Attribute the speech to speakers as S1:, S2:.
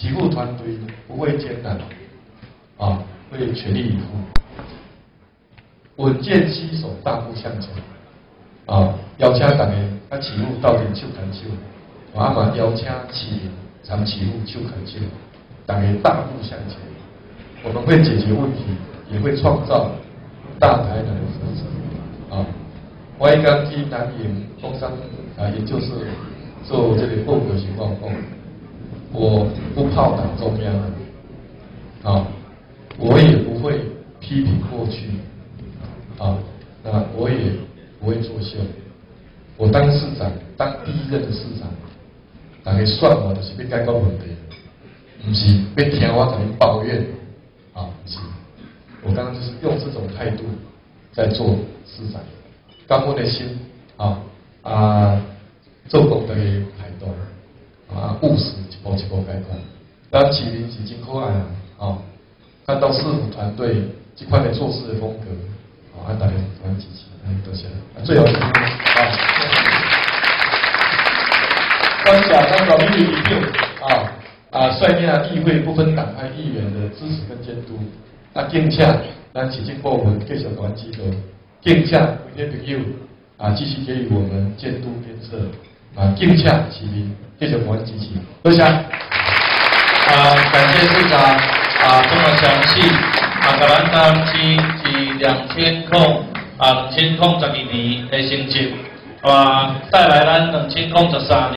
S1: 起步团队不会艰难，啊，会全力以赴，稳健携手，大步向前，啊，邀请大家啊起步到底手牵手，啊嘛邀请市民常起步手牵手，大家大步向前，我们会解决问题，也会创造大台南的福祉，啊，我刚去南营工商啊也就是做这个报告情况后。我不怕党中央，啊，我也不会批评过去，啊，那我也不会作秀。我当市长，当第一任的市长，大家算我就是被解决问题，不是要听我在抱怨，啊，不是。我刚刚就是用这种态度在做市长，刚我的心，啊啊，做功德的。务实一步一步改观。咱麒麟是真可爱啊！看到市府团队这块的做事的风格，啊，大家欢迎支持，多谢。最后一句啊，关甲刚老议员一票啊啊，率领啊议会不分党派议员的支持跟监督，啊，敬请咱市政部门继续团结的，敬请每天朋友啊继续给予我们监督监测，啊，敬请市民。谢谢我们支持，多谢。
S2: 啊，感谢市长啊，这么详细。啊，格兰当期是两千空啊，两千空十二年的成绩，啊，带来咱两千空十三年。